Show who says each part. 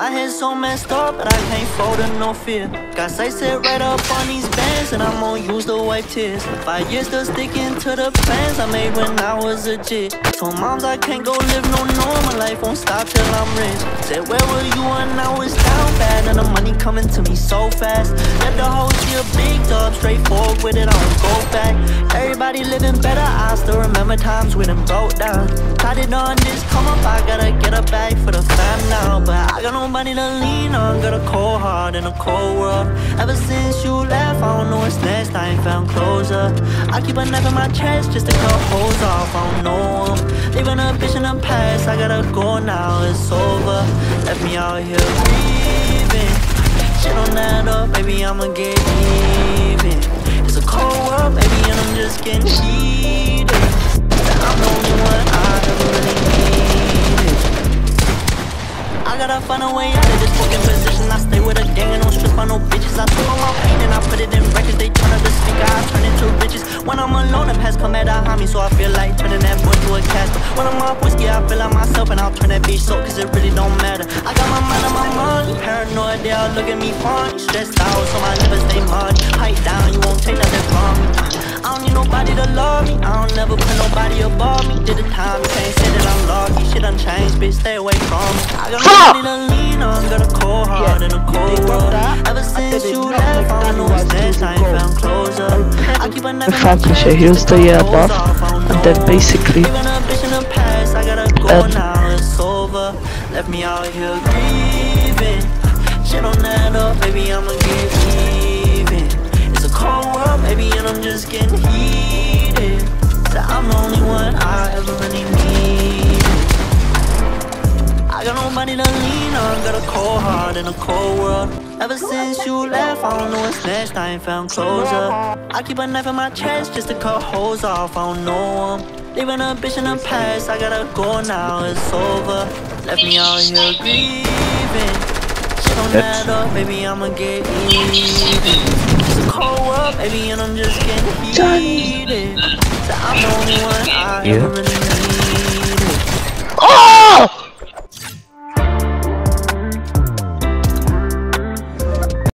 Speaker 1: My head's so messed up, but I can't fold to no fear. Got sight set right up on these bands, and I'm gonna use the wipe tears. Five years still sticking to the plans I made when I was a jit. Told moms I can't go live no normal life, won't stop till I'm rich. Said, Where were you when I was down bad? And the money coming to me so fast. Let the whole a big dub, straightforward with it, I don't go back. Everybody living better, I still remember times when it broke down. Tried it on this come up, I gotta get a bag for the now. But I got nobody to lean on, got a cold heart in a cold world. Ever since you left, I don't know what's next, I ain't found closure. I keep a knife in my chest just to cut holes off, I don't know them. Leaving a bitch in the past, I gotta go now, it's over. Left me out here grieving. Shit don't add up, baby, I'ma get even. It's a cold world, baby, and I'm just getting gotta find a way out of this fucking position. I stay with a gang and don't strip on no bitches. I took all my pain and I put it in records. They turn up the speaker, I turn into riches. When I'm alone, the past come at a homie, so I feel like turning that boy to a casket. When I'm off whiskey, I feel like myself and I'll turn that bitch so cause it really don't matter. I got my mind on my money, paranoid, they all look at me funny. Stressed out, so my liver stay muddy. Pipe down, you won't take nothing from me. I don't need nobody to love me. I don't never put nobody above me. Did the time, you can't say that bitch, stay away from me. I got nobody to lean on, got a cold heart and a cold world. Ever since you left, I know what's next, I ain't found closure. I keep a knife in my
Speaker 2: Faktycznie,
Speaker 1: chest,
Speaker 2: here's the yeah
Speaker 1: hold
Speaker 2: buff,
Speaker 1: off, I don't
Speaker 2: and then basically
Speaker 1: a bitch in the past, I gotta go
Speaker 2: Um,
Speaker 1: now, it's over. Left me out here grieving. Shit don't add up, baby, I'ma get even. It's a cold world, baby, and I'm just getting heated. So I'm the only one I ever really needed. I to lean on, got a cold heart in a cold world. Ever since you left, I don't know what's next, I ain't found closure. I keep a knife in my chest just to cut holes off, I don't know. Leaving a bitch in the past, I gotta go now, it's over. Left me out here grieving. Shit don't up, baby, I'ma get even. Cold world, baby, and I'm just getting heated. So I'm the only one I
Speaker 2: Yeah.
Speaker 1: ever really.